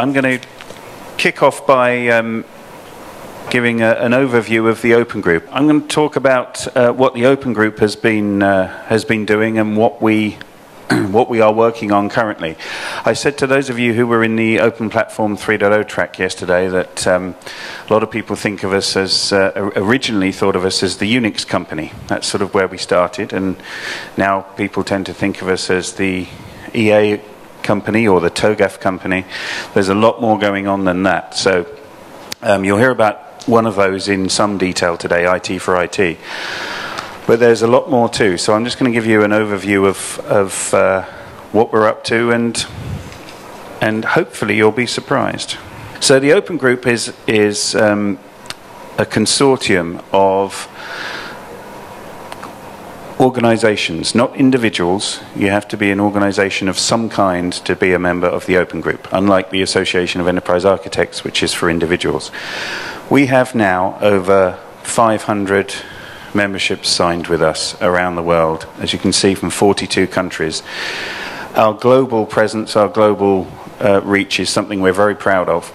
I'm going to kick off by um, giving a, an overview of the Open Group. I'm going to talk about uh, what the Open Group has been uh, has been doing and what we what we are working on currently. I said to those of you who were in the Open Platform 3.0 track yesterday that um, a lot of people think of us as, uh, originally thought of us as the Unix company. That's sort of where we started, and now people tend to think of us as the EA company or the TOGAF company. There's a lot more going on than that. So um, you'll hear about one of those in some detail today, IT for IT. But there's a lot more too. So I'm just going to give you an overview of, of uh, what we're up to, and and hopefully you'll be surprised. So the Open Group is is um, a consortium of organizations, not individuals. You have to be an organization of some kind to be a member of the Open Group, unlike the Association of Enterprise Architects, which is for individuals. We have now over 500 memberships signed with us around the world, as you can see from 42 countries. Our global presence, our global uh, reach is something we're very proud of,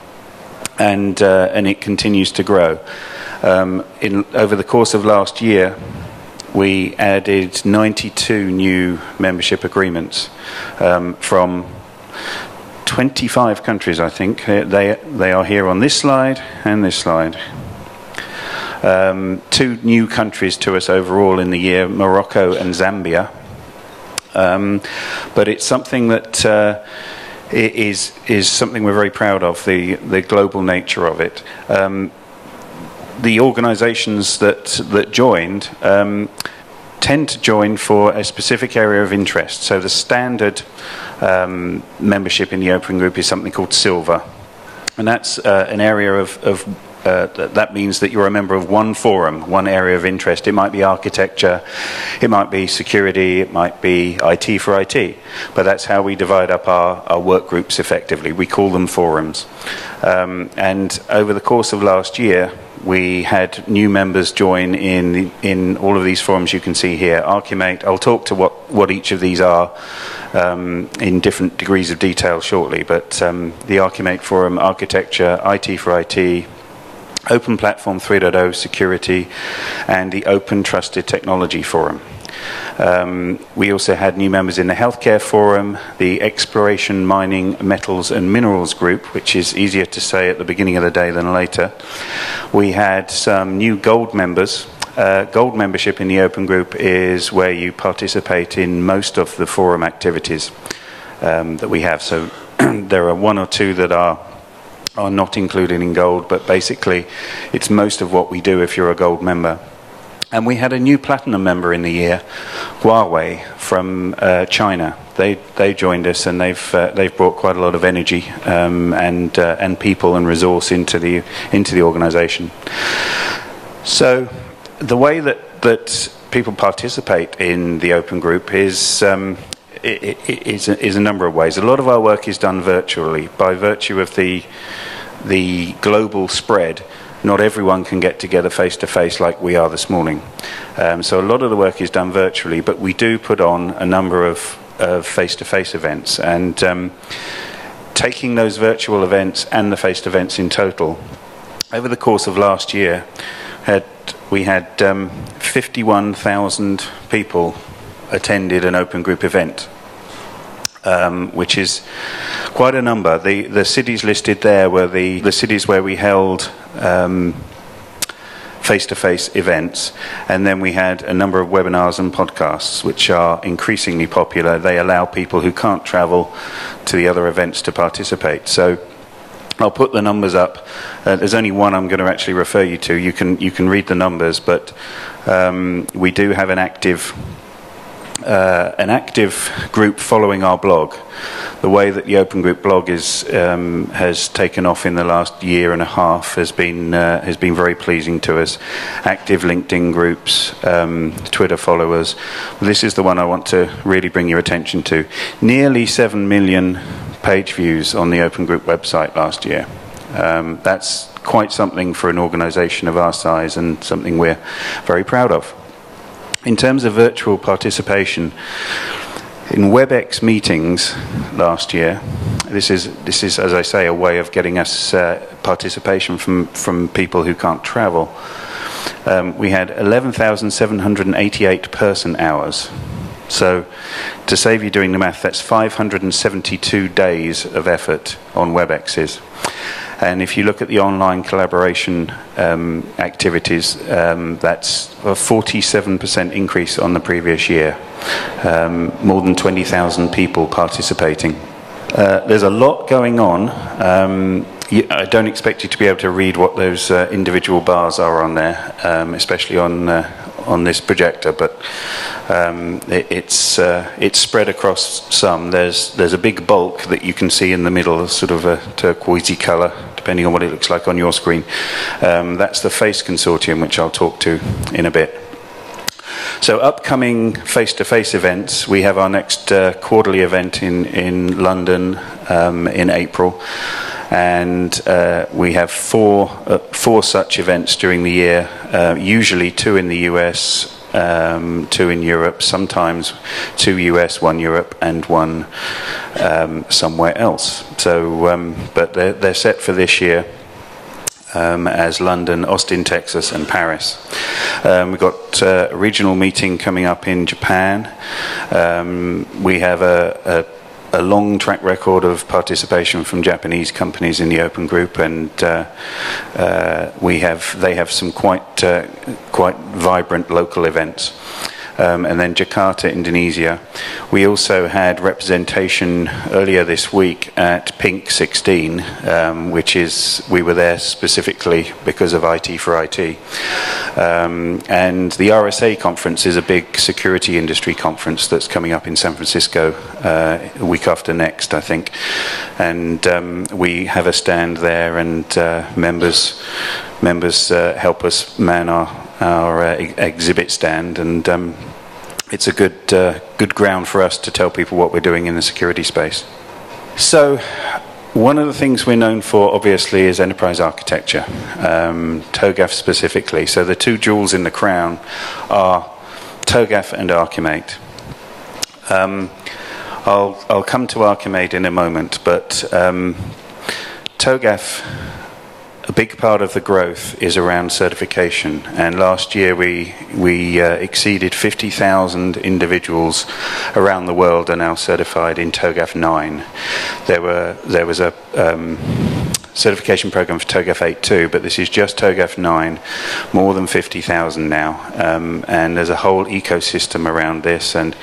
and, uh, and it continues to grow. Um, in, over the course of last year, we added 92 new membership agreements um, from 25 countries, I think. They, they are here on this slide and this slide um, two new countries to us overall in the year Morocco and Zambia. Um, but it's something that uh, is, is something we're very proud of, the, the global nature of it. Um, the organizations that, that joined um, tend to join for a specific area of interest. So the standard um, membership in the Open Group is something called Silver. And that's uh, an area of, of uh, that means that you're a member of one forum, one area of interest. It might be architecture, it might be security, it might be IT for IT. But that's how we divide up our, our work groups effectively. We call them forums. Um, and over the course of last year, we had new members join in in all of these forums you can see here. Archimate, I'll talk to what, what each of these are um, in different degrees of detail shortly, but um, the Archimate Forum, Architecture, IT for IT, Open Platform 3.0 Security, and the Open Trusted Technology Forum. Um, we also had new members in the Healthcare Forum, the Exploration, Mining, Metals and Minerals Group, which is easier to say at the beginning of the day than later. We had some new gold members. Uh, gold membership in the Open Group is where you participate in most of the forum activities um, that we have. So there are one or two that are are not included in gold, but basically it's most of what we do if you're a gold member. And we had a new platinum member in the year, Huawei from uh, China. They they joined us and they've uh, they've brought quite a lot of energy um, and uh, and people and resource into the into the organisation. So the way that that people participate in the open group is um, is, is a number of ways. A lot of our work is done virtually by virtue of the the global spread. Not everyone can get together face to face like we are this morning. Um, so a lot of the work is done virtually, but we do put on a number of face to face events. And um, taking those virtual events and the face to events in total, over the course of last year, had, we had um, 51,000 people attended an open group event um, which is quite a number. The, the cities listed there were the, the cities where we held face to face events, and then we had a number of webinars and podcasts, which are increasingly popular. They allow people who can't travel to the other events to participate. So I'll put the numbers up. Uh, there's only one I'm going to actually refer you to. You can you can read the numbers, but um, we do have an active uh, an active group following our blog. The way that the Open Group blog is, um, has taken off in the last year and a half has been, uh, has been very pleasing to us. Active LinkedIn groups, um, Twitter followers. This is the one I want to really bring your attention to. Nearly 7 million page views on the Open Group website last year. Um, that's quite something for an organization of our size and something we're very proud of. In terms of virtual participation, in WebEx meetings last year, this is, this is, as I say, a way of getting us uh, participation from, from people who can't travel. Um, we had 11,788 person hours. So, to save you doing the math, that's 572 days of effort on WebExes. And if you look at the online collaboration um, activities, um, that's a 47% increase on the previous year. Um, more than 20,000 people participating. Uh, there's a lot going on. Um, I don't expect you to be able to read what those uh, individual bars are on there, um, especially on uh, on this projector, but um, it, it's uh, it's spread across some. There's there's a big bulk that you can see in the middle, sort of a turquoisey colour, depending on what it looks like on your screen. Um, that's the FACE consortium, which I'll talk to in a bit. So, upcoming face to face events, we have our next uh, quarterly event in, in London um, in April. And uh, we have four, uh, four such events during the year, uh, usually two in the US, um, two in Europe, sometimes two US, one Europe, and one um, somewhere else. So, um, but they're, they're set for this year um, as London, Austin, Texas, and Paris. Um, we've got uh, a regional meeting coming up in Japan. Um, we have a, a, a, long track record of participation from Japanese companies in the Open Group, and uh, uh, we have they have some quite uh, quite vibrant local events um, and then Jakarta, Indonesia. We also had representation earlier this week at Pink 16, um, which is, we were there specifically because of IT for IT. Um, and the RSA conference is a big security industry conference that's coming up in San Francisco uh, a week after next, I think. And um, we have a stand there, and uh, members members uh, help us man our our uh, exhibit stand, and um, it's a good uh, good ground for us to tell people what we're doing in the security space. So. One of the things we're known for, obviously, is enterprise architecture, um, TOGAF specifically. So the two jewels in the crown are TOGAF and Archimate. Um, I'll, I'll come to Archimate in a moment, but um, TOGAF a big part of the growth is around certification. And last year we, we uh, exceeded 50,000 individuals around the world are now certified in TOGAF 9. There, were, there was a um, certification program for TOGAF 8 too, but this is just TOGAF 9, more than 50,000 now. Um, and there's a whole ecosystem around this. and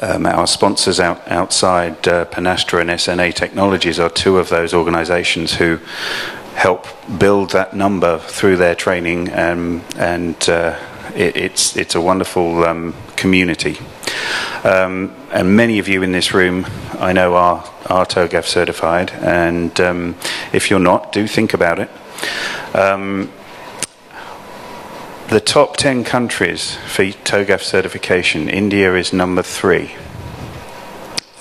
um, our sponsors out, outside uh, Panastra and SNA Technologies are two of those organizations who help build that number through their training, um, and uh, it, it's, it's a wonderful um, community. Um, and many of you in this room, I know, are, are TOGAF certified, and um, if you're not, do think about it. Um, the top 10 countries for TOGAF certification, India is number three.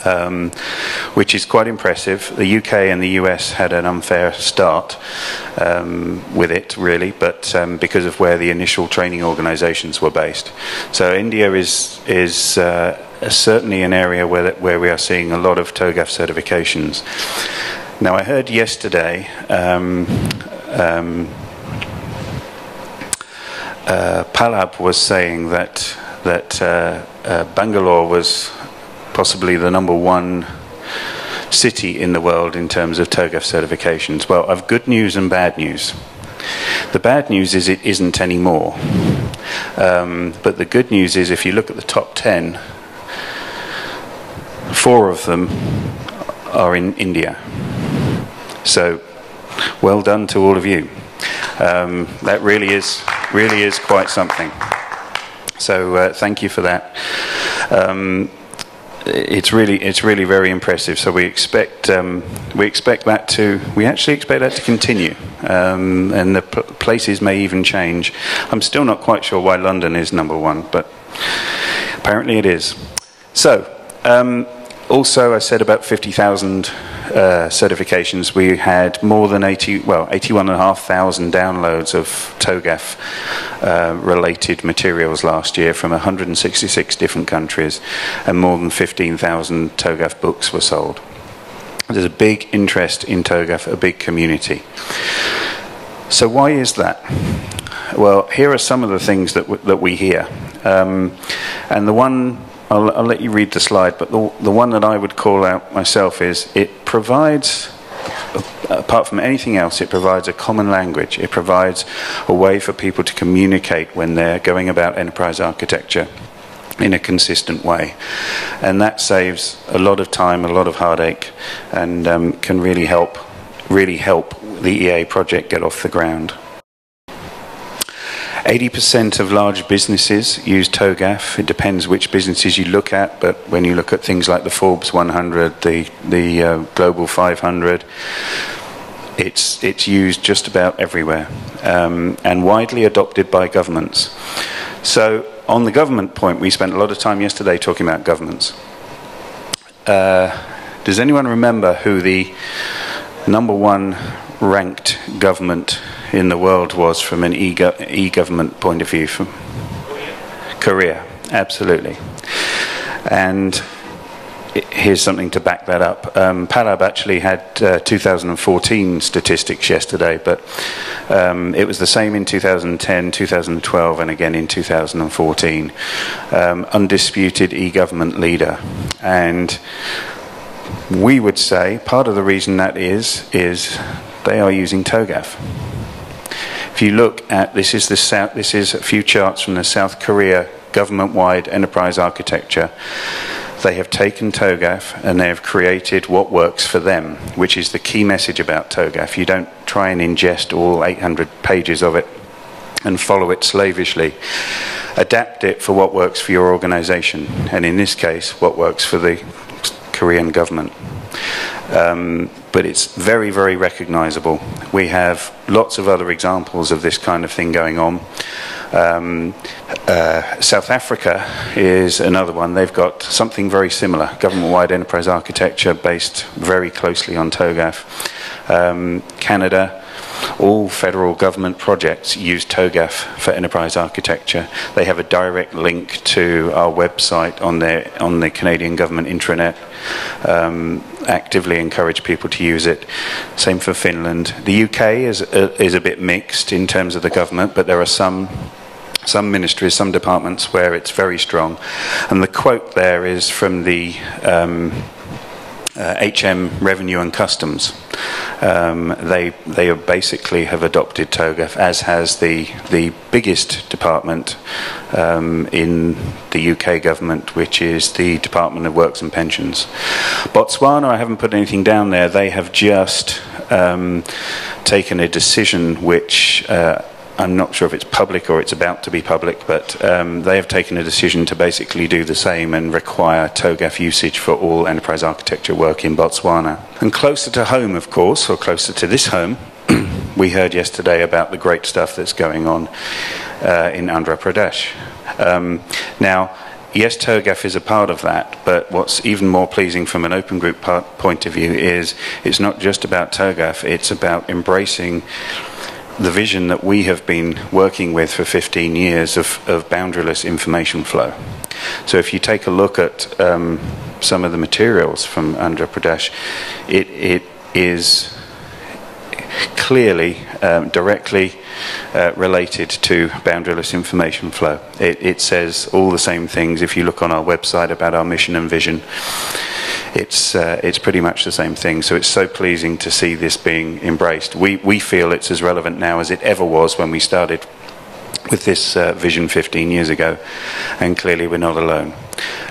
Um, which is quite impressive. The UK and the US had an unfair start um, with it, really, but um, because of where the initial training organisations were based. So India is is uh, certainly an area where where we are seeing a lot of TOGAF certifications. Now, I heard yesterday. Um, um, uh, Pallab was saying that that uh, uh, Bangalore was possibly the number one city in the world in terms of TOGAF certifications. Well, I've good news and bad news. The bad news is it isn't anymore. Um, but the good news is if you look at the top 10, four of them are in India. So, well done to all of you. Um, that really is really is quite something. So uh, thank you for that. Um, it's really it's really very impressive. So we expect um, we expect that to we actually expect that to continue, um, and the places may even change. I'm still not quite sure why London is number one, but apparently it is. So. Um, also, I said about 50,000 uh, certifications. We had more than 80, well, 81,500 downloads of TOGAF uh, related materials last year from 166 different countries, and more than 15,000 TOGAF books were sold. There's a big interest in TOGAF, a big community. So why is that? Well, here are some of the things that, that we hear. Um, and the one, I'll, I'll, let you read the slide, but the, the one that I would call out myself is it provides, apart from anything else, it provides a common language. It provides a way for people to communicate when they're going about enterprise architecture in a consistent way. And that saves a lot of time, a lot of heartache, and um, can really help, really help the EA project get off the ground. 80% of large businesses use TOGAF. It depends which businesses you look at, but when you look at things like the Forbes 100, the, the uh, Global 500, it's, it's used just about everywhere um, and widely adopted by governments. So, on the government point, we spent a lot of time yesterday talking about governments. Uh, does anyone remember who the number one ranked government in the world was from an e-government point of view? From Korea, absolutely. And here's something to back that up. Um, Pallab actually had uh, 2014 statistics yesterday, but um, it was the same in 2010, 2012, and again in 2014. Um, undisputed e-government leader. And we would say part of the reason that is, is they are using TOGAF. If you look at this is the this is a few charts from the South Korea government-wide enterprise architecture. They have taken TOGAF and they have created what works for them, which is the key message about TOGAF. You don't try and ingest all 800 pages of it and follow it slavishly. Adapt it for what works for your organization, and in this case, what works for the Korean government. Um, but it's very, very recognizable. We have lots of other examples of this kind of thing going on. Um, uh, South Africa is another one. They've got something very similar, government-wide enterprise architecture based very closely on TOGAF. Um, Canada, all federal government projects use TOGAF for enterprise architecture. They have a direct link to our website on their on the Canadian government intranet. Um, actively encourage people to use it. Same for Finland. The UK is a, is a bit mixed in terms of the government, but there are some some ministries, some departments where it's very strong. And the quote there is from the um, uh, HM Revenue and Customs. Um, they they basically have adopted TOGAF, as has the the biggest department um, in the UK government, which is the Department of Works and Pensions. Botswana, I haven't put anything down there. They have just um, taken a decision which. Uh, I'm not sure if it's public or it's about to be public, but um, they have taken a decision to basically do the same and require TOGAF usage for all enterprise architecture work in Botswana. And closer to home, of course, or closer to this home, we heard yesterday about the great stuff that's going on uh, in Andhra Pradesh. Um, now, yes, TOGAF is a part of that, but what's even more pleasing from an open group point of view is it's not just about TOGAF, it's about embracing the vision that we have been working with for 15 years of, of boundaryless information flow. So if you take a look at um, some of the materials from Andhra Pradesh, it, it is clearly um, directly uh, related to boundaryless information flow. It, it says all the same things if you look on our website about our mission and vision it's, uh, it's pretty much the same thing. So it's so pleasing to see this being embraced. We, we feel it's as relevant now as it ever was when we started with this uh, vision 15 years ago, and clearly we're not alone.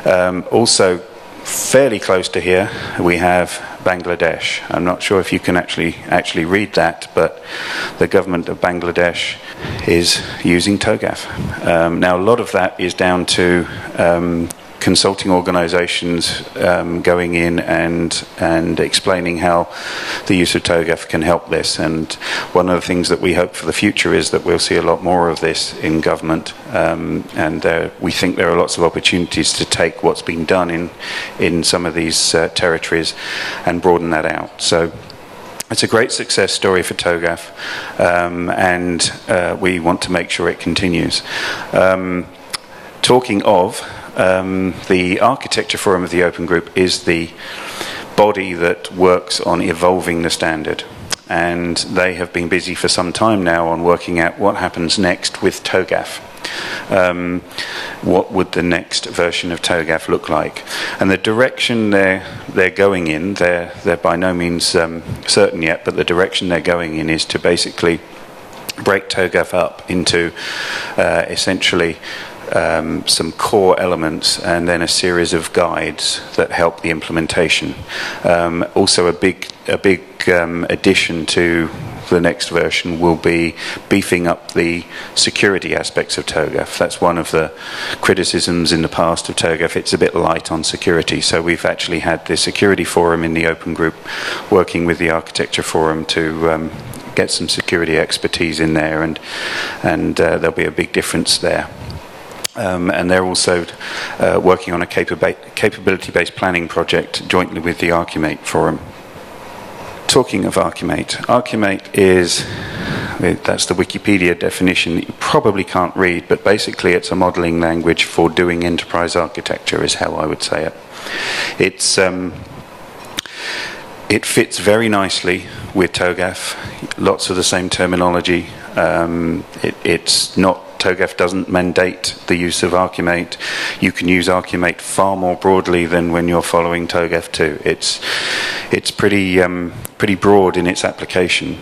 Um, also, fairly close to here, we have Bangladesh. I'm not sure if you can actually actually read that, but the government of Bangladesh is using TOGAF. Um, now, a lot of that is down to um, consulting organisations um, going in and and explaining how the use of TOGAF can help this. And one of the things that we hope for the future is that we'll see a lot more of this in government. Um, and uh, we think there are lots of opportunities to take what's been done in in some of these uh, territories and broaden that out. So. It's a great success story for TOGAF, um, and uh, we want to make sure it continues. Um, talking of, um, the Architecture Forum of the Open Group is the body that works on evolving the standard. And they have been busy for some time now on working out what happens next with TOGAF. Um, what would the next version of TOGAF look like? And the direction they're, they're going in, they're, they're by no means um, certain yet, but the direction they're going in is to basically break TOGAF up into uh, essentially um, some core elements and then a series of guides that help the implementation. Um, also, a big a big um, addition to the next version will be beefing up the security aspects of TOGAF. That's one of the criticisms in the past of TOGAF. It's a bit light on security. So we've actually had the security forum in the open group working with the architecture forum to um, get some security expertise in there, and and uh, there'll be a big difference there. Um, and they're also uh, working on a capability-based planning project jointly with the Archimate Forum. Talking of Archimate, Archimate is that's the Wikipedia definition that you probably can't read, but basically it's a modeling language for doing enterprise architecture, is how I would say it. It's um, it fits very nicely with TOGAF, lots of the same terminology. Um, it, it's not TOGAF doesn't mandate the use of Archimate. You can use Archimate far more broadly than when you're following TOGAF 2. It's, it's pretty, um, pretty broad in its application.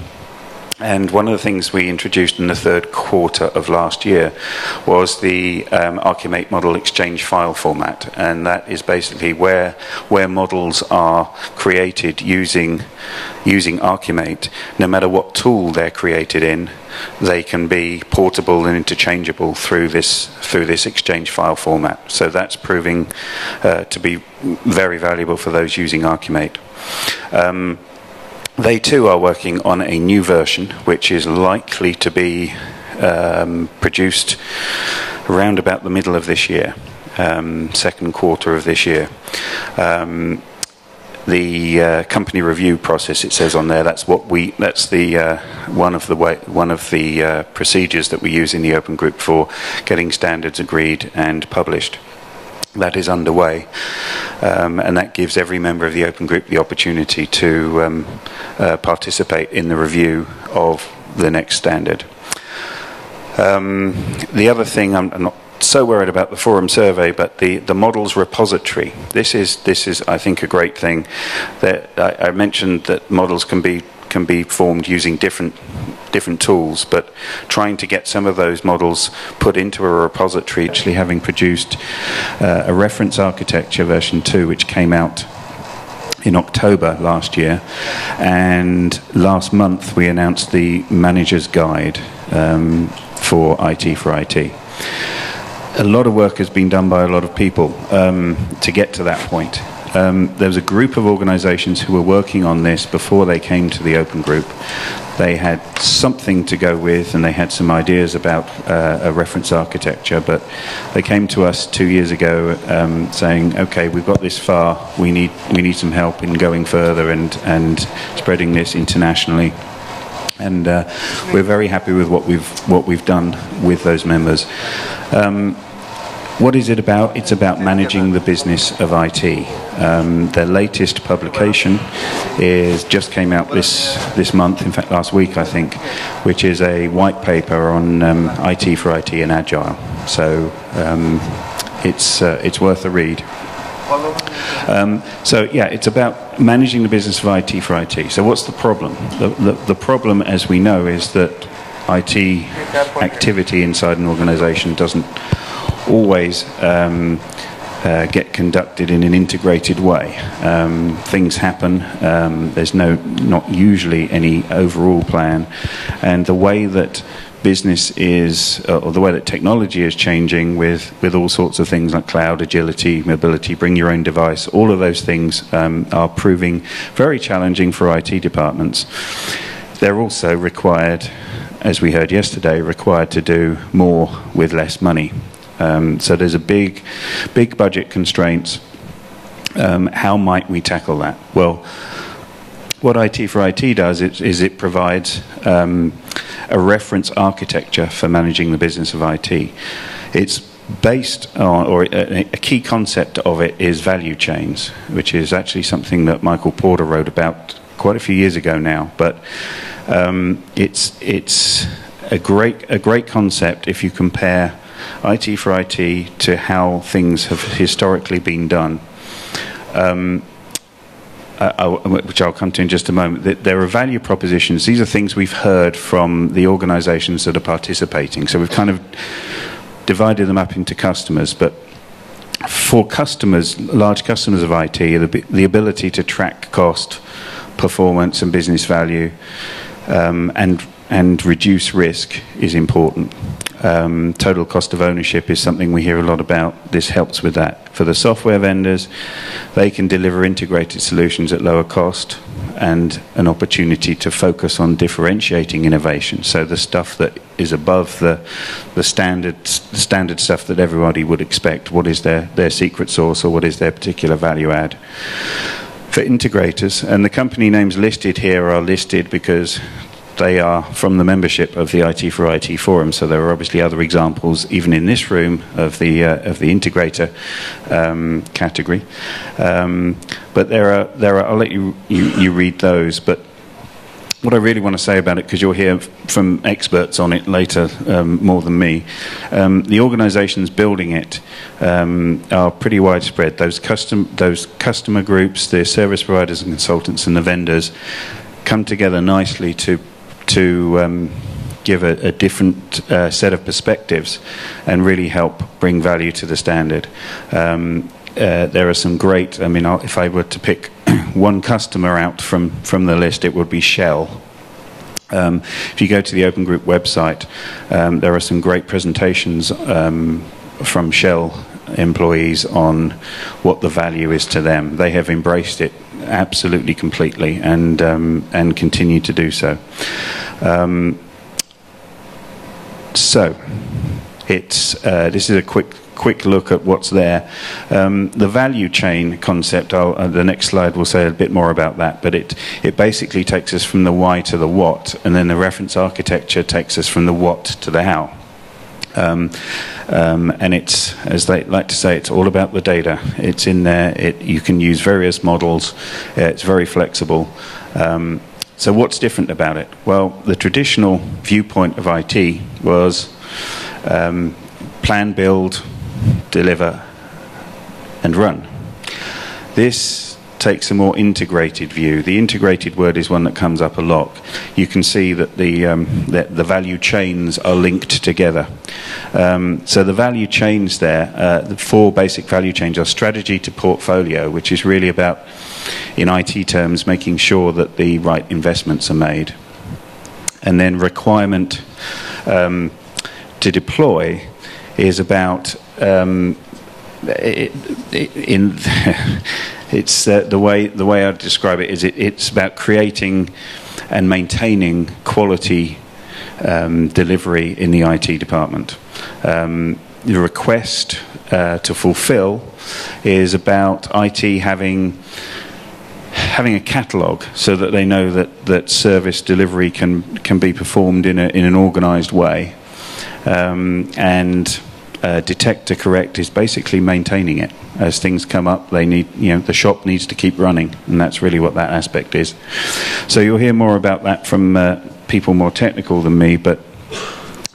And one of the things we introduced in the third quarter of last year was the um, Archimate model exchange file format. And that is basically where, where models are created using, using Archimate, no matter what tool they're created in, they can be portable and interchangeable through this, through this exchange file format. So that's proving uh, to be very valuable for those using Archimate. Um, they too are working on a new version, which is likely to be um, produced around about the middle of this year, um, second quarter of this year. Um, the uh, company review process it says on there that's what we that's the uh, one of the way, one of the uh, procedures that we use in the open group for getting standards agreed and published that is underway, um, and that gives every member of the open group the opportunity to um, uh, participate in the review of the next standard. Um, the other thing, I'm, I'm, not so worried about the forum survey, but the, the models repository. This is this is I think a great thing. That I, I mentioned that models can be can be formed using different different tools, but trying to get some of those models put into a repository, actually having produced uh, a reference architecture version 2, which came out in October last year, and last month we announced the manager's guide um, for IT for IT. A lot of work has been done by a lot of people um, to get to that point. Um, there was a group of organizations who were working on this before they came to the open group. They had something to go with and they had some ideas about uh, a reference architecture, but they came to us two years ago um, saying, okay, we've got this far, we need, we need some help in going further and, and spreading this internationally and uh, we're very happy with what we've what we've done with those members. Um, what is it about? It's about managing the business of IT. Um, their latest publication is just came out this this month, in fact last week I think, which is a white paper on um, IT for IT and Agile. So um, it's uh, it's worth a read. Um, so yeah, it's about managing the business of IT for IT. So what's the problem? The, the, the problem, as we know, is that IT activity inside an organization doesn't always um, uh, get conducted in an integrated way. Um, things happen. Um, there's no, not usually any overall plan, and the way that business is, uh, or the way that technology is changing with, with all sorts of things like cloud, agility, mobility, bring your own device, all of those things um, are proving very challenging for IT departments. They're also required, as we heard yesterday, required to do more with less money. Um, so there's a big, big budget constraints. Um, how might we tackle that? Well, what IT for IT does is, is it provides um, a reference architecture for managing the business of IT. It's based on, or a, a, key concept of it is value chains, which is actually something that Michael Porter wrote about quite a few years ago now. But um, it's it's a great a great concept if you compare IT for IT to how things have historically been done. Um, which I'll come to in just a moment, there are value propositions. These are things we've heard from the organizations that are participating. So we've kind of divided them up into customers, but for customers, large customers of IT, the, the ability to track cost, performance, and business value, um, and and reduce risk is important. Um, total cost of ownership is something we hear a lot about. This helps with that. For the software vendors, they can deliver integrated solutions at lower cost and an opportunity to focus on differentiating innovation. So the stuff that is above the, the standard, standard stuff that everybody would expect. What is their, their secret sauce or what is their particular value add? For integrators, and the company names listed here are listed because they are from the membership of the IT for IT forum. So there are obviously other examples, even in this room, of the uh, of the integrator um, category. Um, but there are there are. I'll let you, you you read those. But what I really want to say about it, because you'll hear from experts on it later um, more than me, um, the organisations building it um, are pretty widespread. Those custom, those customer groups, the service providers and consultants, and the vendors come together nicely to to um, give a, a different uh, set of perspectives and really help bring value to the standard. Um, uh, there are some great, I mean, if I were to pick one customer out from, from the list, it would be Shell. Um, if you go to the Open Group website, um, there are some great presentations um, from Shell employees on what the value is to them. They have embraced it absolutely completely and um, and continue to do so. Um, so, it's uh, this is a quick quick look at what's there. Um, the value chain concept, uh, the next slide will say a bit more about that, but it, it basically takes us from the why to the what, and then the reference architecture takes us from the what to the how. Um, um, and it's, as they like to say, it's all about the data. It's in there. It, you can use various models. Uh, it's very flexible. Um, so what's different about it? Well, the traditional viewpoint of IT was um, plan, build, deliver, and run. This takes a more integrated view. The integrated word is one that comes up a lot. You can see that the, um, the, the, value chains are linked together. Um, so the value chains there, uh, the four basic value chains are strategy to portfolio, which is really about, in IT terms, making sure that the right investments are made. And then requirement um, to deploy is about um, it, it, in It's uh, the way the way I describe it is it, it's about creating and maintaining quality um, delivery in the IT department. Um, the request uh, to fulfill is about IT having having a catalogue so that they know that, that service delivery can can be performed in a, in an organised way, um, and uh, detect to correct is basically maintaining it as things come up. They need, you know, the shop needs to keep running, and that's really what that aspect is. So you'll hear more about that from uh, people more technical than me, but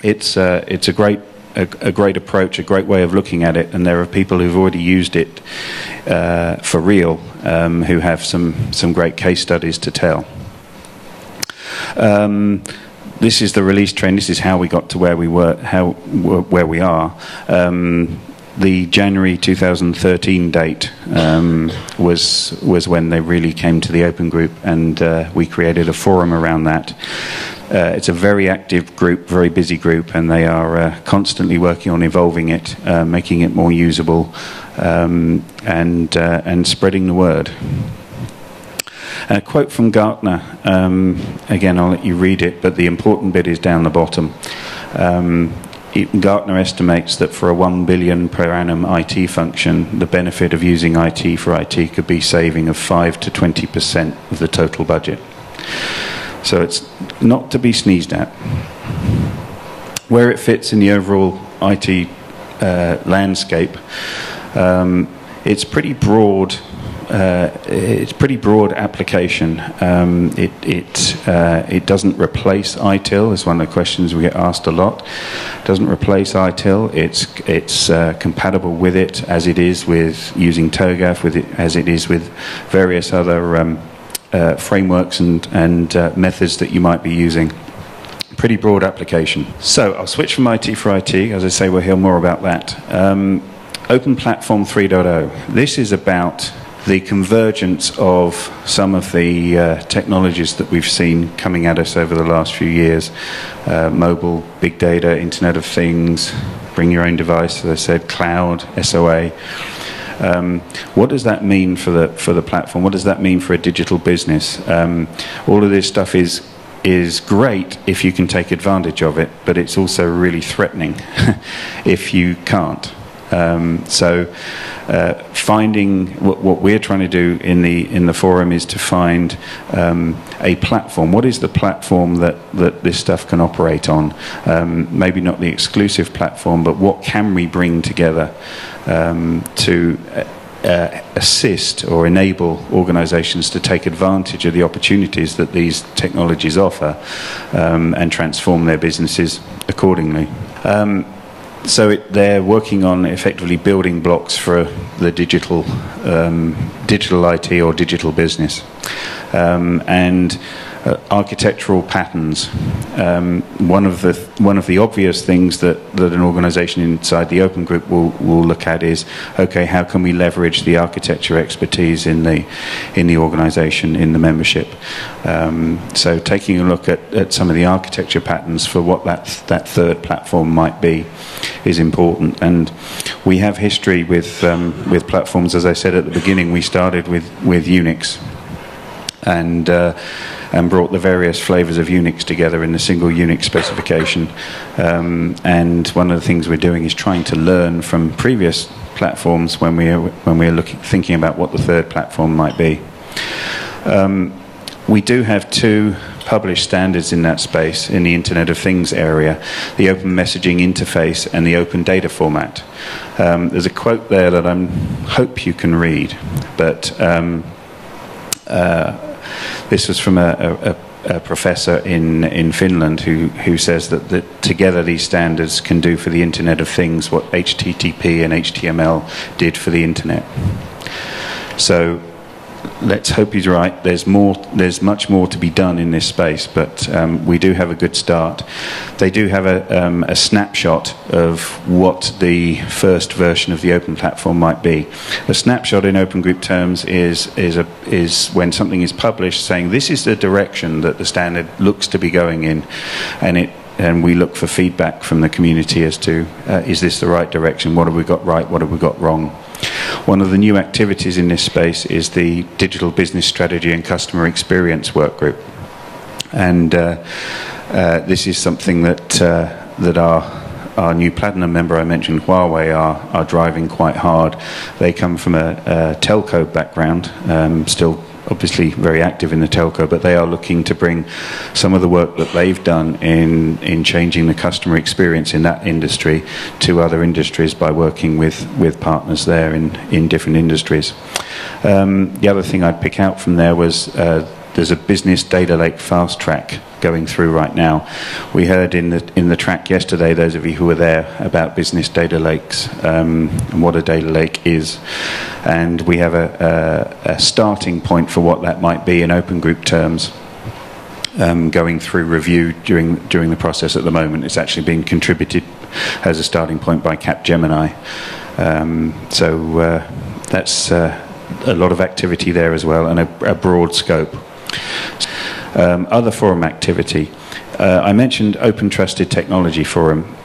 it's uh, it's a great a, a, great approach, a great way of looking at it, and there are people who've already used it uh, for real, um, who have some some great case studies to tell. Um, this is the release trend. This is how we got to where we were, how where we are. Um, the January 2013 date um, was was when they really came to the Open Group, and uh, we created a forum around that. Uh, it's a very active group, very busy group, and they are uh, constantly working on evolving it, uh, making it more usable, um, and uh, and spreading the word. A quote from Gartner, um, again, I'll let you read it, but the important bit is down the bottom. Um, Gartner estimates that for a 1 billion per annum IT function, the benefit of using IT for IT could be saving of 5 to 20% of the total budget. So it's not to be sneezed at. Where it fits in the overall IT uh, landscape, um, it's pretty broad. Uh, it's pretty broad application. Um, it it uh, it doesn't replace ITIL. Is one of the questions we get asked a lot. It doesn't replace ITIL. It's it's uh, compatible with it as it is with using TOGAF, with it as it is with various other um, uh, frameworks and and uh, methods that you might be using pretty broad application. So I'll switch from IT for IT. As I say, we'll hear more about that. Um, Open Platform 3.0. This is about the convergence of some of the uh, technologies that we've seen coming at us over the last few years uh, mobile, big data, Internet of Things, bring your own device, as I said, cloud, SOA. Um, what does that mean for the for the platform? What does that mean for a digital business? Um, all of this stuff is is great if you can take advantage of it, but it's also really threatening if you can't. Um, so, uh, finding what, what, we're trying to do in the in the forum is to find um, a platform. What is the platform that that this stuff can operate on? Um, maybe not the exclusive platform, but what can we bring together um, to uh, uh, assist or enable organizations to take advantage of the opportunities that these technologies offer um, and transform their businesses accordingly. Um, so it, they're working on effectively building blocks for the digital, um, digital IT or digital business, um, and uh, architectural patterns. Um, one of the one of the obvious things that, that an organisation inside the Open Group will, will look at is okay, how can we leverage the architecture expertise in the in the organisation in the membership? Um, so taking a look at, at some of the architecture patterns for what that that third platform might be is important. And we have history with um, with platforms. As I said at the beginning, we started with with Unix and uh, and brought the various flavors of Unix together in a single Unix specification. Um, and one of the things we're doing is trying to learn from previous platforms when we are when we are looking thinking about what the third platform might be. Um, we do have two published standards in that space in the Internet of Things area the Open Messaging Interface and the Open Data Format. Um, there's a quote there that I hope you can read, but um, uh, this was from a, a, a, professor in, in Finland who, who says that, that together these standards can do for the Internet of Things what HTTP and HTML did for the Internet. So let's hope he's right. There's more. There's much more to be done in this space, but um, we do have a good start. They do have a, um, a, snapshot of what the first version of the open platform might be. A snapshot in open group terms is is a is when something is published saying this is the direction that the standard looks to be going in, and it and we look for feedback from the community as to uh, is this the right direction? What have we got right? What have we got wrong? One of the new activities in this space is the Digital Business Strategy and Customer Experience Workgroup. And uh, uh, this is something that, uh, that our, our new platinum member I mentioned, Huawei, are, are driving quite hard. They come from a, a telco background, um, still obviously very active in the telco, but they are looking to bring some of the work that they've done in, in changing the customer experience in that industry to other industries by working with, with partners there in, in different industries. Um, the other thing I'd pick out from there was uh, there's a business data lake fast track going through right now. We heard in the in the track yesterday, those of you who were there, about business data lakes um, and what a data lake is, and we have a, a, a, starting point for what that might be in open group terms. Um, going through review during during the process at the moment, it's actually being contributed as a starting point by Capgemini. Um, so uh, that's uh, a lot of activity there as well, and a, a broad scope. Um, other forum activity. Uh, I mentioned Open Trusted Technology Forum.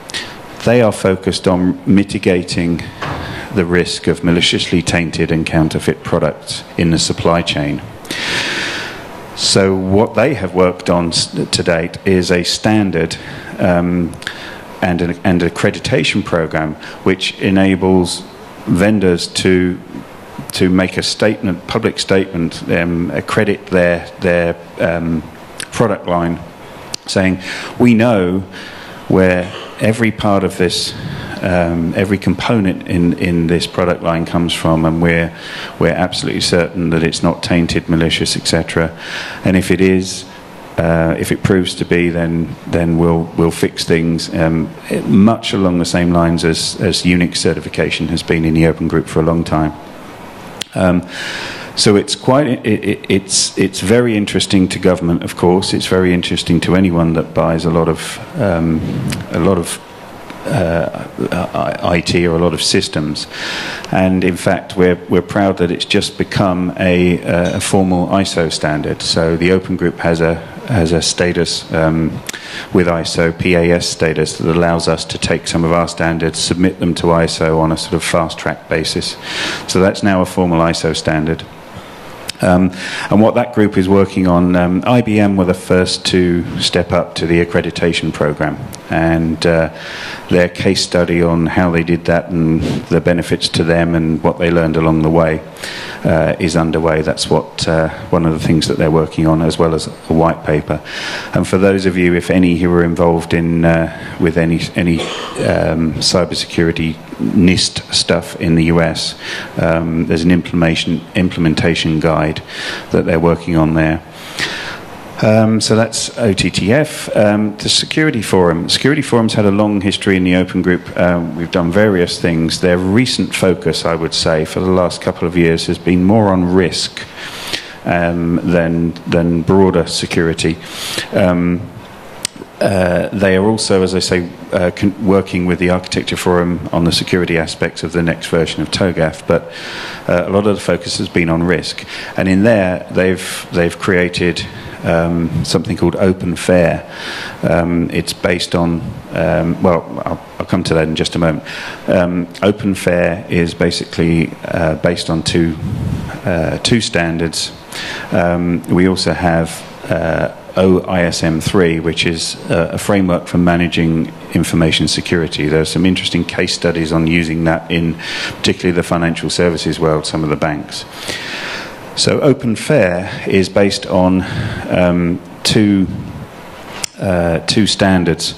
They are focused on mitigating the risk of maliciously tainted and counterfeit products in the supply chain. So, what they have worked on to date is a standard um, and an and accreditation program which enables vendors to to make a statement, public statement, um, accredit their their um, product line, saying we know where every part of this um, every component in, in this product line comes from, and we're we're absolutely certain that it's not tainted, malicious, etc. And if it is, uh, if it proves to be, then then we'll we'll fix things um, much along the same lines as as Unix certification has been in the Open Group for a long time. Um, so it's quite it, it, it's it's very interesting to government, of course. It's very interesting to anyone that buys a lot of um, a lot of uh, IT or a lot of systems. And in fact, we're, we're proud that it's just become a, a formal ISO standard. So the Open Group has a, has a status um, with ISO, PAS status, that allows us to take some of our standards, submit them to ISO on a sort of fast track basis. So that's now a formal ISO standard. Um, and what that group is working on, um, IBM were the first to step up to the accreditation program. And uh, their case study on how they did that and the benefits to them and what they learned along the way uh, is underway. That's what uh, one of the things that they're working on, as well as a white paper. And for those of you, if any, who are involved in uh, with any any um, cybersecurity NIST stuff in the US. Um, there's an implementation implementation guide that they're working on there. Um, so that's OTTF. Um, the Security Forum. Security Forum's had a long history in the Open Group. Um, we've done various things. Their recent focus, I would say, for the last couple of years has been more on risk um, than, than broader security. Um, uh, they are also, as I say, uh, working with the Architecture Forum on the security aspects of the next version of TOGAF, but uh, a lot of the focus has been on risk. And in there, they've, they've created um, something called Open Fair. Um, it's based on, um, well, I'll, I'll, come to that in just a moment. Um, Open Fair is basically uh, based on two, uh, two standards. Um, we also have OISM3, which is a framework for managing information security. There are some interesting case studies on using that in particularly the financial services world, some of the banks. So Open Fair is based on um, two, uh, two standards.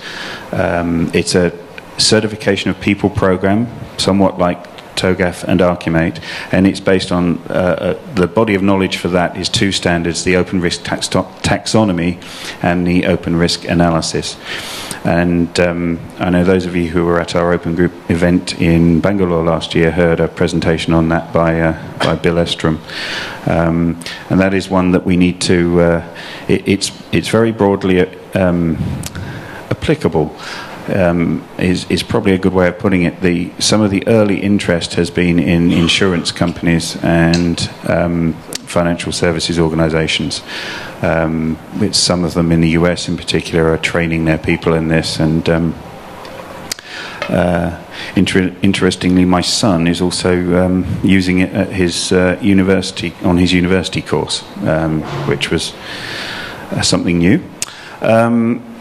Um, it's a certification of people program, somewhat like TOGAF and Archimate, and it's based on uh, uh, the body of knowledge for that is two standards: the open risk tax taxonomy and the open risk analysis. And um, I know those of you who were at our Open Group event in Bangalore last year heard a presentation on that by uh, by Bill Estrem, um, and that is one that we need to. Uh, it, it's it's very broadly um, applicable um, is, is probably a good way of putting it. The, some of the early interest has been in insurance companies and um, financial services organizations. Um, some of them in the US in particular are training their people in this and um, uh, inter- interestingly, my son is also um, using it at his uh, university on his university course, um, which was uh, something new. Um,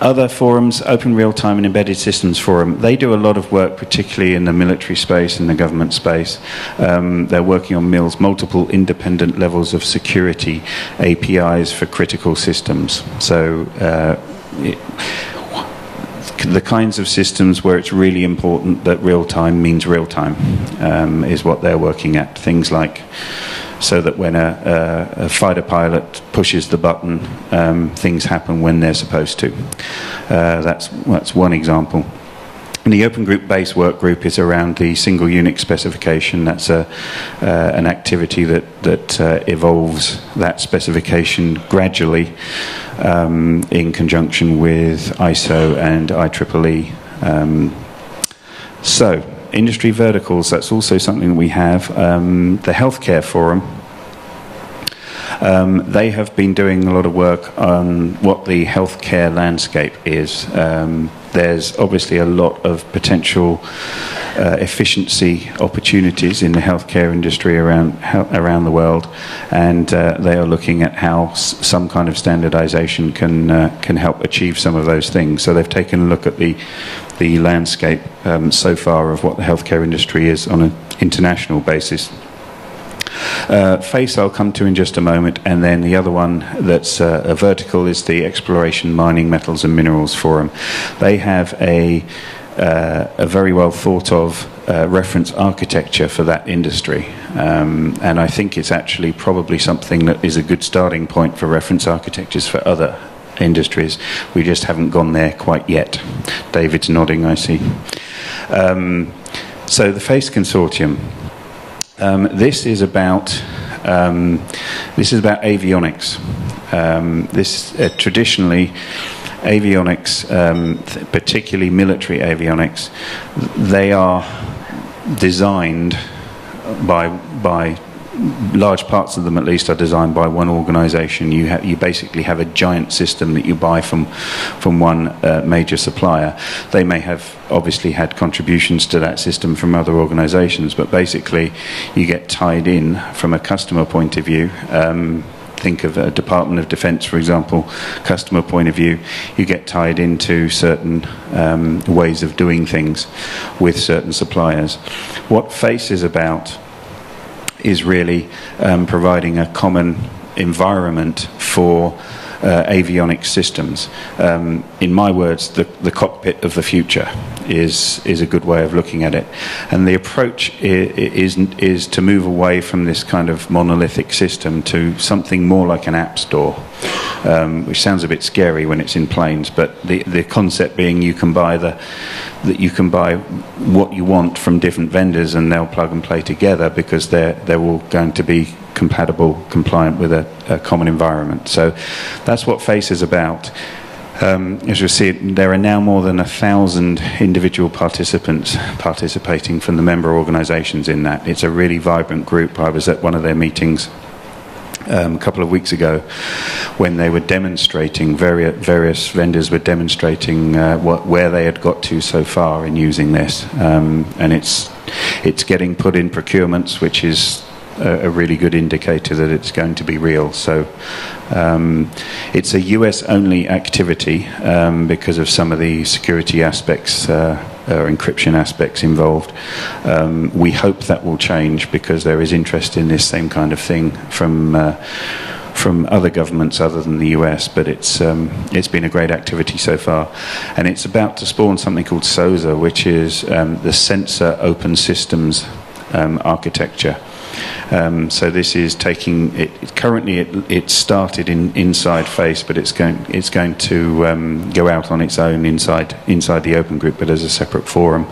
other forums, Open Real Time and Embedded Systems Forum, they do a lot of work, particularly in the military space and the government space. Um, they're working on MILS, multiple independent levels of security APIs for critical systems. So uh, it, the kinds of systems where it's really important that real time means real time um, is what they're working at. Things like so that when a, a, a fighter pilot pushes the button, um, things happen when they're supposed to. Uh, that's, that's one example. And the Open Group Base work group is around the single Unix specification. That's a, uh, an activity that, that uh, evolves that specification gradually um, in conjunction with ISO and IEEE. Um, so, industry verticals, that's also something that we have. Um, the Healthcare Forum, um, they have been doing a lot of work on what the healthcare landscape is. Um, there's obviously a lot of potential uh, efficiency opportunities in the healthcare industry around around the world, and uh, they are looking at how some kind of standardization can uh, can help achieve some of those things. So they've taken a look at the the landscape um, so far of what the healthcare industry is on an international basis. Uh, face I'll come to in just a moment, and then the other one that's uh, a vertical is the Exploration, Mining, Metals and Minerals Forum. They have a uh, a very well thought of uh, reference architecture for that industry. Um, and I think it's actually probably something that is a good starting point for reference architectures for other industries. We just haven't gone there quite yet. David's nodding, I see. Um, so the FACE Consortium. Um, this is about um, this is about avionics. Um, this uh, traditionally avionics, um, particularly military avionics, they are designed by by large parts of them at least are designed by one organization. You ha- you basically have a giant system that you buy from from one uh, major supplier. They may have obviously had contributions to that system from other organizations but basically you get tied in from a customer point of view. Um, think of a Department of Defense, for example, customer point of view, you get tied into certain um, ways of doing things with certain suppliers. What FACE is about is really um, providing a common environment for uh, avionics systems. Um, in my words, the, the cockpit of the future is is a good way of looking at it. And the approach is, is, is to move away from this kind of monolithic system to something more like an app store, um, which sounds a bit scary when it's in planes. But the the concept being you can buy the that you can buy what you want from different vendors and they'll plug and play together because they're they're all going to be compatible, compliant with a, a common environment. So that's what FACE is about. Um, as you'll see, there are now more than a thousand individual participants participating from the member organisations in that. It's a really vibrant group. I was at one of their meetings um, a couple of weeks ago when they were demonstrating, various, various vendors were demonstrating uh, what, where they had got to so far in using this. Um, and it's, it's getting put in procurements, which is a, really good indicator that it's going to be real. So um, it's a US only activity um, because of some of the security aspects. Uh, or encryption aspects involved. Um, we hope that will change because there is interest in this same kind of thing from uh, from other governments other than the US, but it's um, it's been a great activity so far, and it's about to spawn something called SOSA, which is um, the Sensor Open Systems um, Architecture. Um, so this is taking it. Currently, it, it started in inside Face, but it's going it's going to um, go out on its own inside inside the Open Group, but as a separate forum,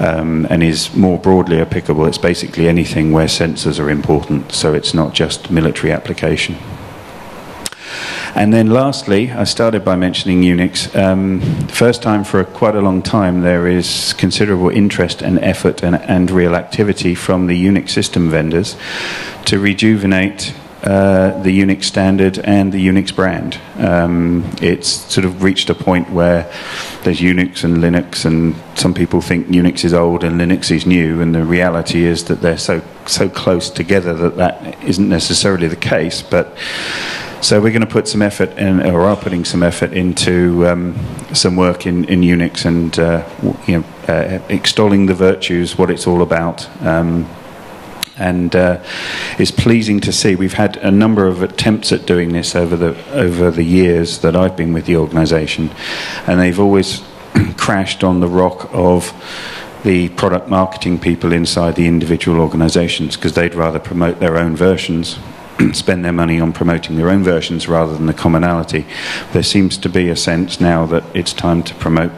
um, and is more broadly applicable. It's basically anything where sensors are important. So it's not just military application. And then lastly, I started by mentioning Unix. Um, first time for a, quite a long time, there is considerable interest and effort and, and real activity from the Unix system vendors to rejuvenate uh, the Unix standard and the Unix brand. Um, it's sort of reached a point where there's Unix and Linux, and some people think Unix is old and Linux is new, and the reality is that they're so so close together that that isn't necessarily the case. But so we're going to put some effort in, or are putting some effort into um, some work in, in Unix and uh, you know uh, extolling the virtues, what it's all about. Um, and uh, it's pleasing to see we've had a number of attempts at doing this over the over the years that I've been with the organisation, and they've always crashed on the rock of the product marketing people inside the individual organisations because they'd rather promote their own versions spend their money on promoting their own versions rather than the commonality. There seems to be a sense now that it's time to promote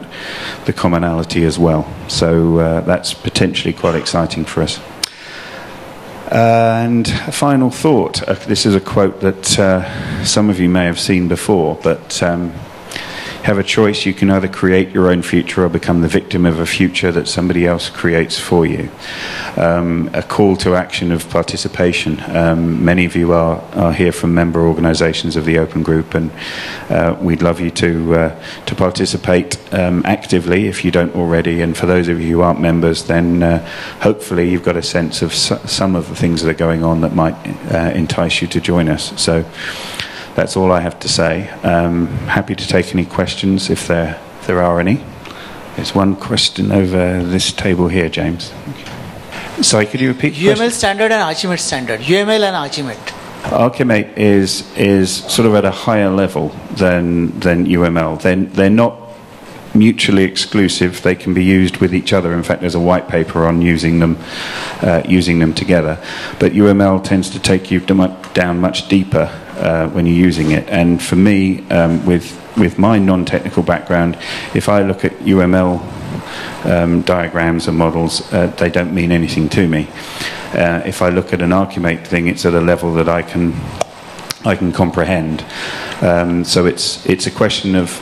the commonality as well. So uh, that's potentially quite exciting for us. And a final thought. Uh, this is a quote that uh, some of you may have seen before, but um, have a choice. You can either create your own future or become the victim of a future that somebody else creates for you. Um, a call to action of participation. Um, many of you are, are here from member organisations of the Open Group, and uh, we'd love you to uh, to participate um, actively if you don't already. And for those of you who aren't members, then uh, hopefully you've got a sense of some of the things that are going on that might uh, entice you to join us. So. That's all I have to say. Um, happy to take any questions if there, if there are any. There's one question over this table here, James. Sorry, could you repeat? UML question? standard and Archimate standard. UML and Archimate. Archimate is is sort of at a higher level than than UML. They're, they're not mutually exclusive. They can be used with each other. In fact, there's a white paper on using them, uh, using them together. But UML tends to take you down much deeper uh, when you're using it. And for me, um, with with my non-technical background, if I look at UML um, diagrams and models, uh, they don't mean anything to me. Uh, if I look at an Archimate thing, it's at a level that I can I can comprehend. Um, so it's it's a question of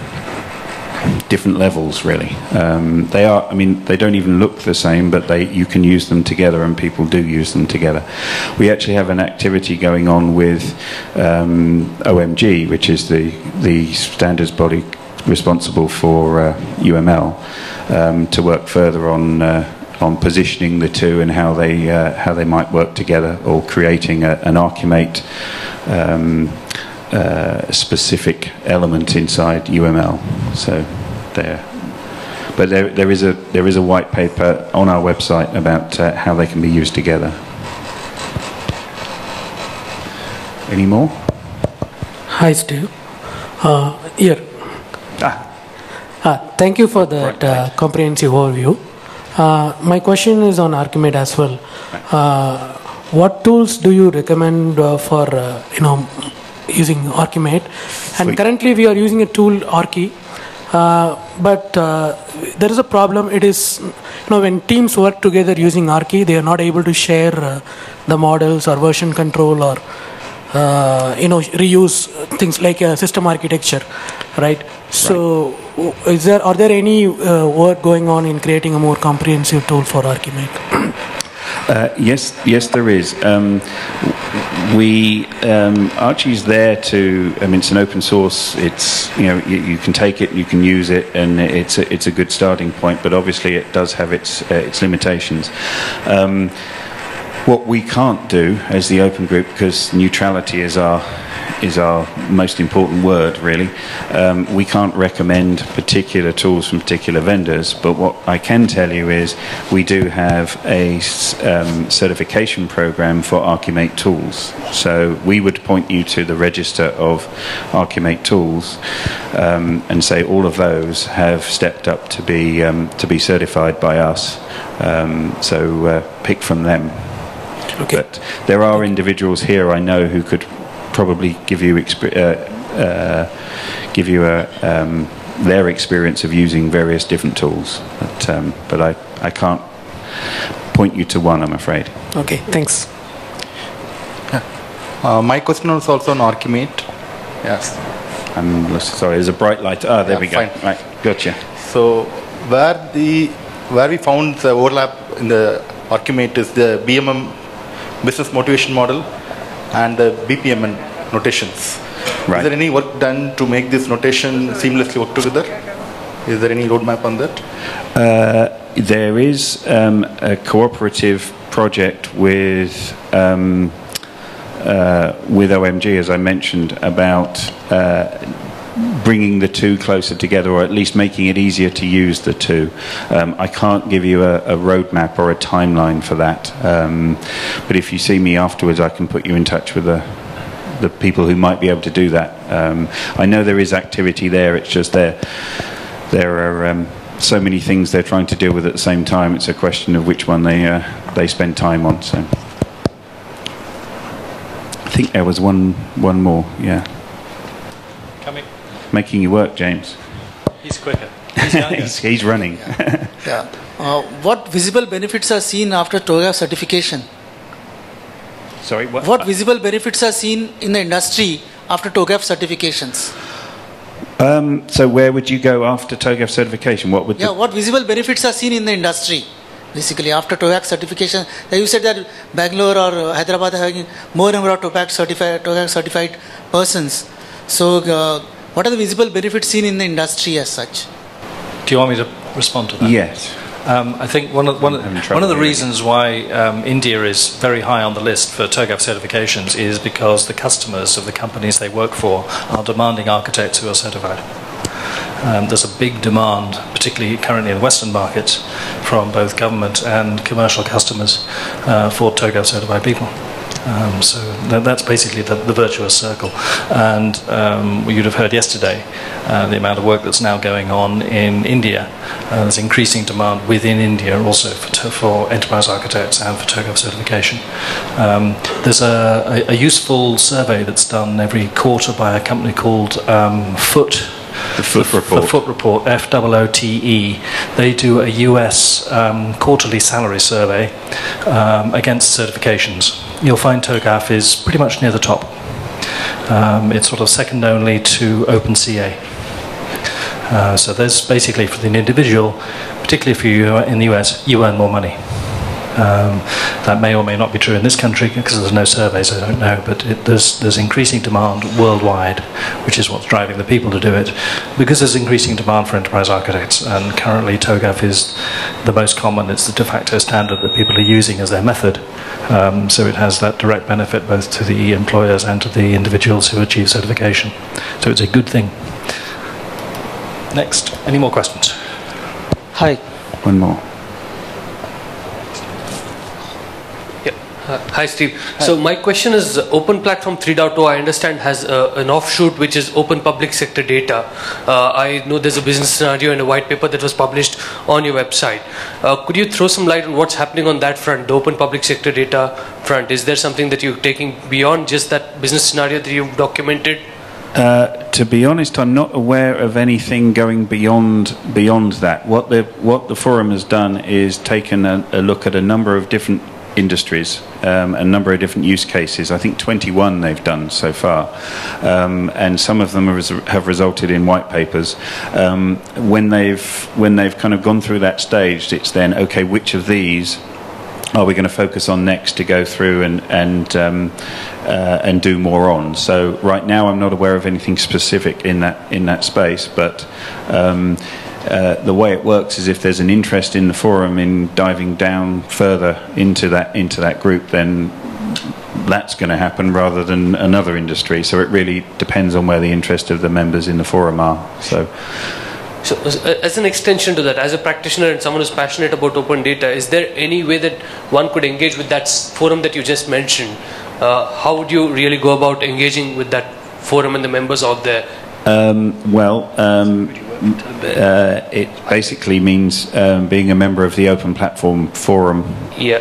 different levels, really. Um, they are, I mean, they don't even look the same, but they you can use them together, and people do use them together. We actually have an activity going on with um, OMG, which is the the standards body responsible for uh, UML, um, to work further on. Uh, on positioning the two and how they uh, how they might work together, or creating a, an Archimate um, uh, specific element inside UML. So there. But there, there, is a, there is a white paper on our website about uh, how they can be used together. Any more? Hi, Steve. Uh, here. Ah. Uh, thank you for that uh, comprehensive overview. Uh, my question is on Archimate as well. Uh, what tools do you recommend uh, for you know using Archimate? And Sweet. currently we are using a tool Archi. Uh, but uh, there is a problem. It is, you know, when teams work together using Archi, they are not able to share uh, the models or version control or, uh, you know, reuse things like a system architecture, right? So, w- is there are there any uh, work going on in creating a more comprehensive tool for Archimate? Uh, yes, yes, there is. Um, we um, Archi's there to. I mean, it's an open source. It's you know you, you can take it, you can use it, and it's a, it's a good starting point. But obviously, it does have its uh, its limitations. Um, what we can't do as the open group, because neutrality is our is our most important word, really. Um, we can't recommend particular tools from particular vendors, but what I can tell you is we do have a um, certification program for Archimate tools. So we would point you to the register of Archimate tools um, and say all of those have stepped up to be um, to be certified by us. Um, so uh, pick from them. Okay. But there are individuals here I know who could probably give you exp- uh, uh, give you a, um, their experience of using various different tools. But, um, but I, I can't point you to one, I'm afraid. Okay, thanks. Uh, my question was also on Archimate. Yes. I'm sorry. There's a bright light. Ah, there Yeah, we go. fine. Right, gotcha. So where the where we found the overlap in the Archimate is the BMM business motivation model and the BPMN notations. Right. Is there any work done to make this notation seamlessly work together? Is there any roadmap on that? Uh, there is um, a cooperative project with um, uh, with OMG, as I mentioned, about uh, bringing the two closer together, or at least making it easier to use the two. Um, I can't give you a, a roadmap or a timeline for that, um, but if you see me afterwards, I can put you in touch with the the people who might be able to do that. Um, I know there is activity there. It's just there there are um, so many things they're trying to deal with at the same time. It's a question of which one they uh, they spend time on. So I think there was one one more. Yeah. Making you work, James. He's quicker. He's he's, he's running. Yeah. Uh, what visible benefits are seen after TOGAF certification? Sorry, what? What visible benefits are seen in the industry after TOGAF certifications? Um, so where would you go after TOGAF certification? What would Yeah, the, what visible benefits are seen in the industry? Basically, after TOGAF certification, you said that Bangalore or uh, Hyderabad are having more number of TOGAF certified, TOGAF certified persons. So, uh, what are the visible benefits seen in the industry as such? Do you want me to respond to that? yes. Um, I think one of, one of, one of the reasons why um, India is very high on the list for TOGAF certifications is because the customers of the companies they work for are demanding architects who are certified. Um, there's a big demand, particularly currently in the Western markets, from both government and commercial customers uh, for TOGAF certified people. Um, so that, that's basically the, the virtuous circle. And um, you'd have heard yesterday uh, the amount of work that's now going on in India. Uh, there's increasing demand within India also for, for enterprise architects and for TOGAF certification. Um, there's a, a, a useful survey that's done every quarter by a company called um, Foote. The Foote The Report. Foote Report, F O O T E. They do a US um, quarterly salary survey um, against certifications. You'll find TOGAF is pretty much near the top. Um, it's sort of second only to OpenCA. Uh, so there's basically for the individual, particularly if you're in the US, you earn more money. Um, that may or may not be true in this country because there's no surveys, I don't know, but it, there's, there's increasing demand worldwide, which is what's driving the people to do it, because there's increasing demand for enterprise architects, and currently TOGAF is the most common, it's the de facto standard that people are using as their method, um, so it has that direct benefit both to the employers and to the individuals who achieve certification. So it's a good thing. Next, any more questions? Hi. One more. Hi, Steve. So my question is, Open Platform 3.0, I understand, has uh, an offshoot which is open public sector data. Uh, I know there's a business scenario and a white paper that was published on your website. Uh, could you throw some light on what's happening on that front, the open public sector data front? Is there something that you're taking beyond just that business scenario that you've documented? Uh, to be honest, I'm not aware of anything going beyond beyond that. What the what the forum has done is taken a, a look at a number of different industries, um, a number of different use cases. I think 21 they've done so far, um, and some of them have, res- have resulted in white papers. Um, when they've when they've kind of gone through that stage, it's then okay, which of these are we going to focus on next to go through and and um, uh, and do more on? So right now, I'm not aware of anything specific in that in that space, but. Um, uh, the way it works is if there's an interest in the forum in diving down further into that into that group, then that's going to happen rather than another industry. So it really depends on where the interest of the members in the forum are. So So, as an extension to that, as a practitioner and someone who's passionate about open data, is there any way that one could engage with that forum that you just mentioned? Uh, how would you really go about engaging with that forum and the members out there? Um, well, um, uh, it basically means um, being a member of the Open Platform Forum Yeah.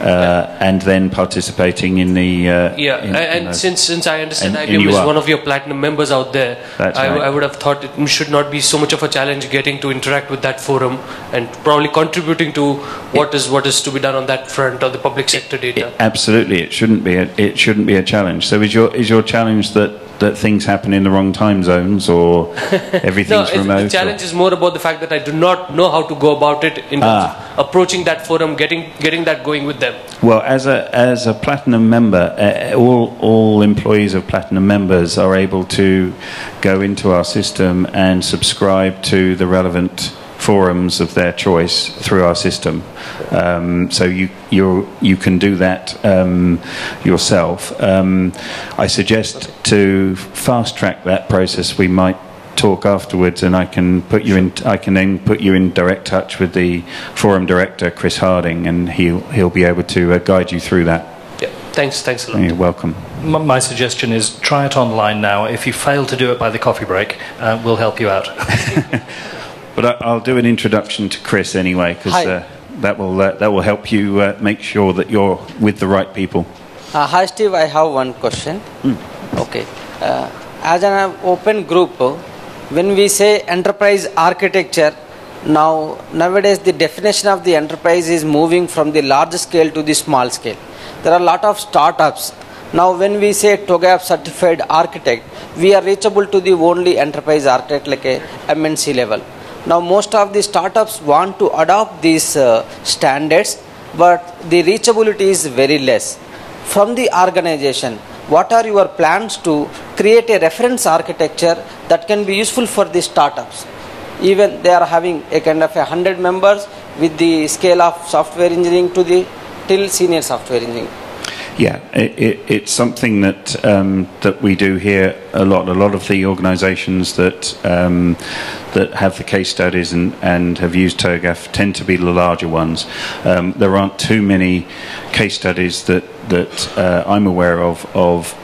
uh, and then participating in the. Uh, Yeah, in- in and those- since since I understand And- IBM is one of your platinum members out there, I, right. I would have thought it should not be so much of a challenge getting to interact with that forum and probably contributing to what is what is to be done on that front of the public sector data. Absolutely, it shouldn't be. A, it shouldn't be a challenge. So, is your is your challenge that, that things happen in the wrong time zones or everything's it's- remote? the or- challenge is more about the fact that I do not know how to go about it in Ah. approaching that forum, getting getting that going with them. Well, as a as a platinum member, uh, all all employees of platinum members are able to go into our system and subscribe to the relevant forums of their choice through our system. Um, so you you you can do that um, yourself. Um, I suggest to fast track that process. We might talk afterwards, and I can put you in. I can then put you in direct touch with the forum director, Chris Harding, and he'll he'll be able to uh, guide you through that. Yeah, thanks, thanks a lot. You're welcome. M- My suggestion is try it online now. If you fail to do it by the coffee break, uh, we'll help you out. But I, I'll do an introduction to Chris anyway, because uh, that will uh, that will help you uh, make sure that you're with the right people. Uh, hi Steve, I have one question. Okay. Uh, as an open group, uh, when we say enterprise architecture, now nowadays the definition of the enterprise is moving from the large scale to the small scale. There are a lot of startups. Now when we say TOGAF certified architect, we are reachable to the only enterprise architect like a MNC level. Now most of the startups want to adopt these uh, standards, but the reachability is very less. From the organization what are your plans to create a reference architecture that can be useful for the startups? Even they are having a kind of a 100 members with the scale of software engineering to the till senior software engineering Yeah, it, it, it's something that um, that we do here a lot. A lot of the organisations that um, that have the case studies and, and have used TOGAF tend to be the larger ones. Um, there aren't too many case studies that that uh, I'm aware of of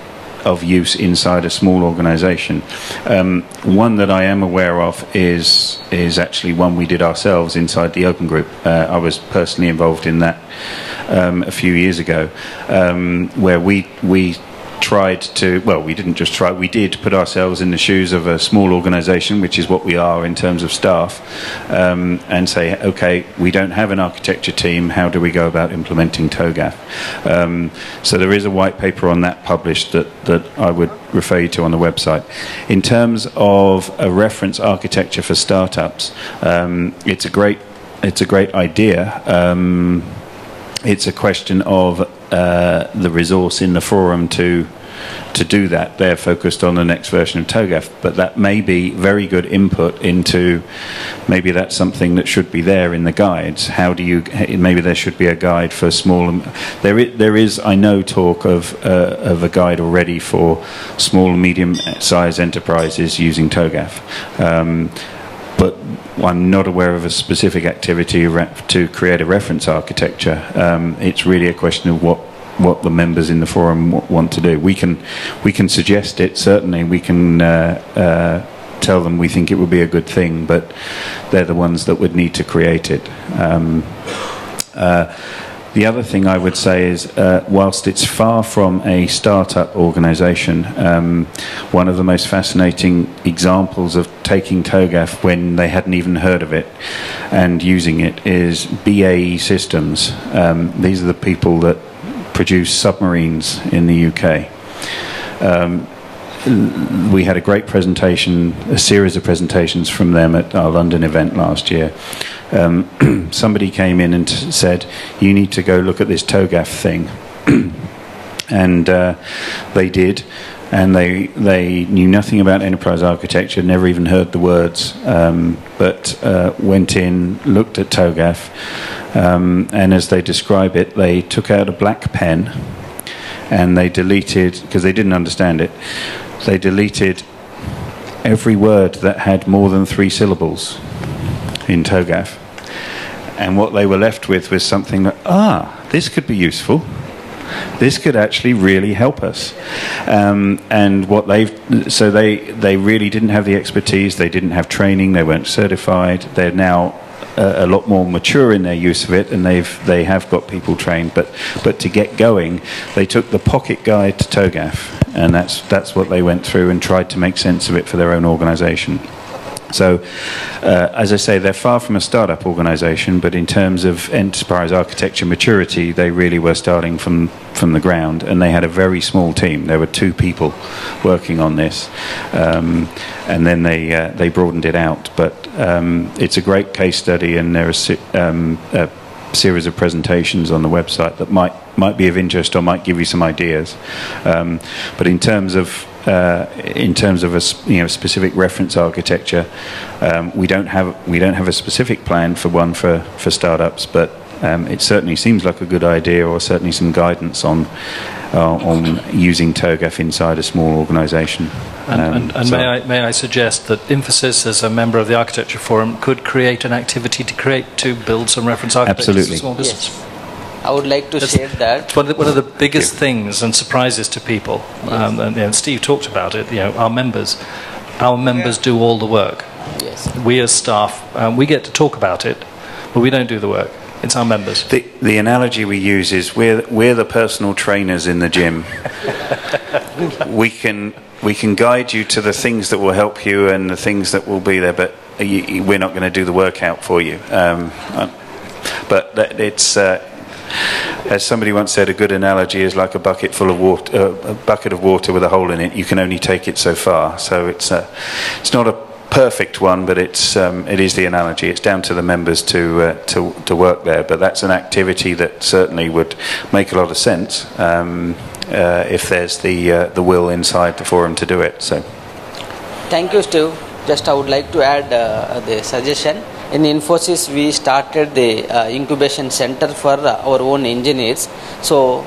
of use inside a small organisation. Um, one that I am aware of is is actually one we did ourselves inside the Open Group. Uh, I was personally involved in that um, a few years ago, um, where we we tried to well we didn't just try we did put ourselves in the shoes of a small organization which is what we are in terms of staff um, and say okay we don't have an architecture team. How do we go about implementing TOGAF? Um, so there is a white paper on that published that, that I would refer you to on the website. In terms of a reference architecture for startups um, it's a great it's a great idea. Um, it's a question of uh, the resource in the forum to to do that. They're focused on the next version of TOGAF, but that may be very good input into maybe that's something that should be there in the guides. How do you? Maybe there should be a guide for small. There is, there is I know talk of uh, of a guide already for small and medium sized enterprises using TOGAF. Um, I'm not aware of a specific activity to create a reference architecture. Um, it's really a question of what what the members in the forum want to do. We can we can suggest it certainly. We can. Uh, uh, tell them we think it would be a good thing, but they're the ones that would need to create it. Um, uh, the other thing I would say is, uh, whilst it's far from a startup organization, um, one of the most fascinating examples of taking TOGAF when they hadn't even heard of it and using it is BAE Systems. Um, these are the people that produce submarines in the UK. Um, we had a great presentation, a series of presentations from them at our London event last year. Um, somebody came in and said, "You need to go look at this TOGAF thing," and uh, they did. And they they knew nothing about enterprise architecture, never even heard the words, um, but uh, went in, looked at TOGAF, um, and as they describe it, they took out a black pen and they deleted because they didn't understand it they deleted every word that had more than three syllables in TOGAF. And what they were left with was something that, ah, this could be useful. This could actually really help us. Um, and what they've, so they, they really didn't have the expertise, they didn't have training, they weren't certified. They're now a, lot more mature in their use of it, and they've they have got people trained. But but to get going, they took the pocket guide to TOGAF, and that's that's what they went through and tried to make sense of it for their own organisation. So, uh, as I say, they're far from a startup organization, but in terms of enterprise architecture maturity, they really were starting from, from the ground, and they had a very small team. There were two people working on this, um, and then they, uh, they broadened it out. But um, it's a great case study, and there are um, a series of presentations on the website that might, might be of interest or might give you some ideas. Um, but in terms of uh, in terms of a you know specific reference architecture, um, we don't have we don't have a specific plan for one for, for startups, but um, it certainly seems like a good idea, or certainly some guidance on uh, on using TOGAF inside a small organisation. And, um, and, and so may, I, may I suggest that Infosys, as a member of the Architecture Forum, could create an activity to create to build some reference architecture Absolutely. for small business. Yes. I would like to That's- share that. It's one of the, one of the biggest things and surprises to people. Um, and, and Steve talked about it. You know, our members, our members do all the work. Yes. We as staff, um, we get to talk about it, but we don't do the work. It's our members. The, the analogy we use is we're, we're the personal trainers in the gym. we, can, we can guide you to the things that will help you and the things that will be there, but you, you- we're not going to do the workout for you. Um, but that, it's, uh, as somebody once said, a good analogy is like a bucket full of water, uh, a bucket of water with a hole in it. You can only take it so far. So it's, uh, it's not a perfect one, but it's um, it is the analogy. It's down to the members to uh, to to work there. But that's an activity that certainly would make a lot of sense um, uh, if there's the uh, the will inside the forum to do it. So Thank you, Steve. Just I would like to add uh, the suggestion. In Infosys, we started the uh, incubation center for uh, our own engineers. So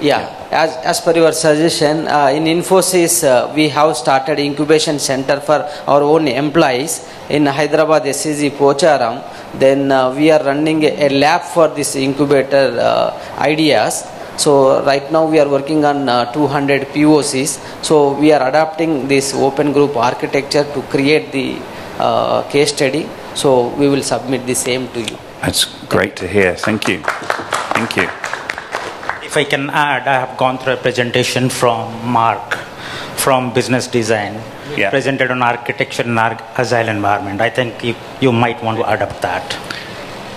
Yeah, as, as per your suggestion, uh, in Infosys, uh, we have started incubation center for our own employees in Hyderabad SCG Pocharam. Then uh, we are running a, lab for this incubator uh, ideas. So right now we are working on uh, 200 POCs. So we are adapting this open group architecture to create the uh, case study. So we will submit the same to you. That's great to hear. Thank you. Thank you. If I can add, I have gone through a presentation from Mark from business design, Yeah. presented on architecture in our agile environment. I think you, you might want to adapt that.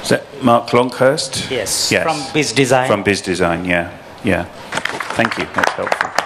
Is that Marc Lankhorst? Yes, Yes. from BiZZdesign. From BiZZdesign, yeah. Yeah. Thank you. That's helpful.